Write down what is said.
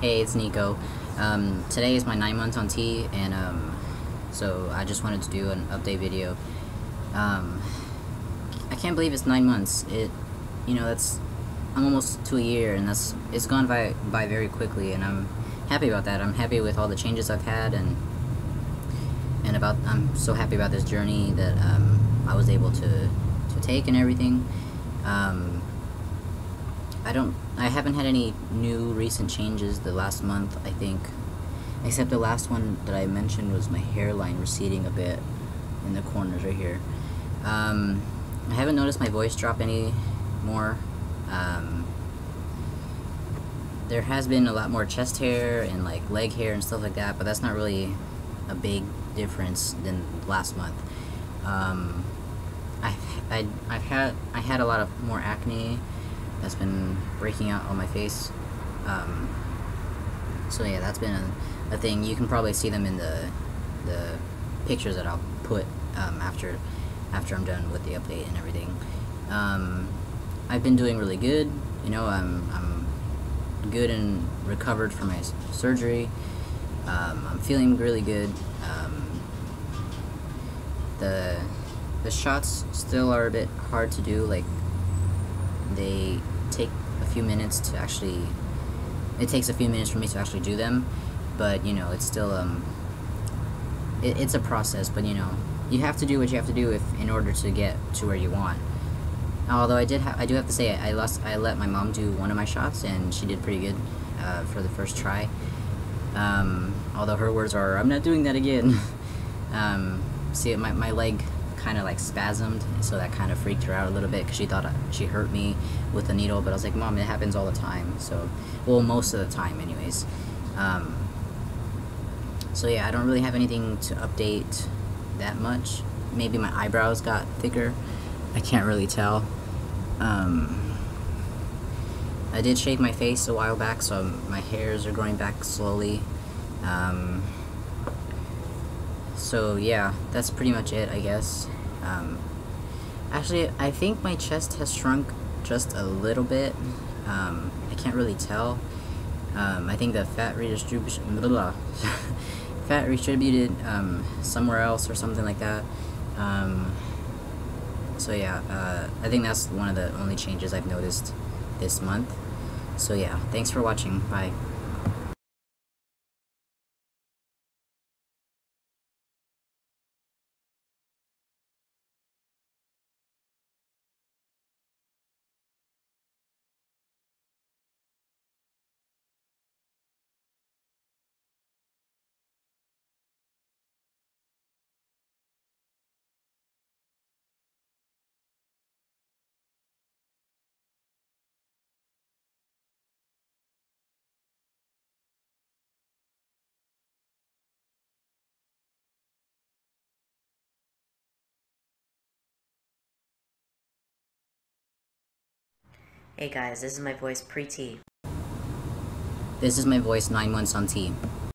Hey, it's Nico. Um, today is my nine months on T, and um, so I just wanted to do an update video. Um, I can't believe it's nine months. It, you know, that's I'm almost to a year, and that's it's gone by by very quickly, and I'm happy about that. I'm happy with all the changes I've had, and and about I'm so happy about this journey that um, I was able to to take and everything. Um, I don't. I haven't had any new recent changes the last month. I think, except the last one that I mentioned was my hairline receding a bit in the corners right here. Um, I haven't noticed my voice drop any more. Um, there has been a lot more chest hair and like leg hair and stuff like that, but that's not really a big difference than last month. Um, I I I've had I had a lot of more acne that's been breaking out on my face. Um, so yeah, that's been a, a, thing. You can probably see them in the the pictures that I'll put um, after after I'm done with the update and everything. Um, I've been doing really good. You know, I'm I'm good and recovered from my surgery. Um, I'm feeling really good. Um, the the shots still are a bit hard to do. Like they take a few minutes to actually. It takes a few minutes for me to actually do them, but you know it's still um. It, it's a process, but you know you have to do what you have to do if in order to get to where you want. Although I did, I do have to say I lost. I let my mom do one of my shots, and she did pretty good uh, for the first try. Um, although her words are, "I'm not doing that again." um, see, my my leg kind of like spasmed, so that kind of freaked her out a little bit because she thought she hurt me with the needle. But I was like, Mom, it happens all the time. So, well, most of the time, anyways. Um, so yeah, I don't really have anything to update that much. Maybe my eyebrows got thicker. I can't really tell. Um, I did shave my face a while back, so my hairs are growing back slowly. Um, so yeah, that's pretty much it, I guess. Um, actually, I think my chest has shrunk just a little bit. Um, I can't really tell. Um, I think the fat redistribution, blah, blah, fat redistributed um, somewhere else or something like that. Um, so yeah, uh, I think that's one of the only changes I've noticed this month. So yeah, thanks for watching. Bye. Hey guys, this is my voice pre-T. This is my voice nine months on T.